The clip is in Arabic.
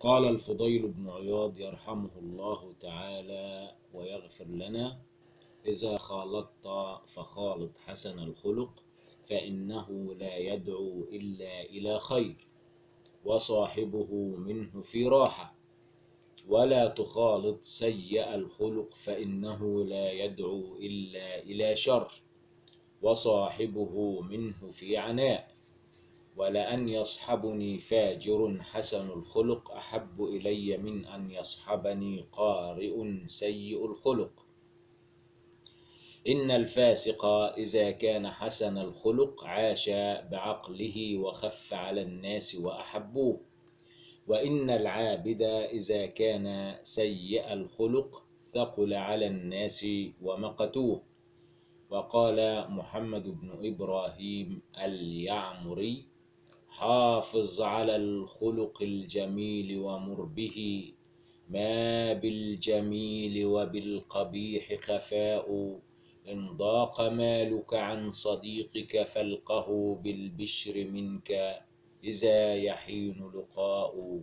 قال الفضيل بن عياض يرحمه الله تعالى ويغفر لنا إذا خالطت فخالط حسن الخلق فإنه لا يدعو إلا إلى خير وصاحبه منه في راحة ولا تخالط سيء الخلق فإنه لا يدعو إلا إلى شر وصاحبه منه في عناء. ولأن يصحبني فاجر حسن الخلق أحب إلي من أن يصحبني قارئ سيء الخلق. إن الفاسق إذا كان حسن الخلق عاش بعقله وخف على الناس وأحبوه. وإن العابد إذا كان سيء الخلق ثقل على الناس ومقتوه. وقال محمد بن إبراهيم اليعمري حافظ على الخلق الجميل ومر به. ما بالجميل وبالقبيح خفاء. إن ضاق مالك عن صديقك فالقه بالبشر منك. إذا يحين لقاء.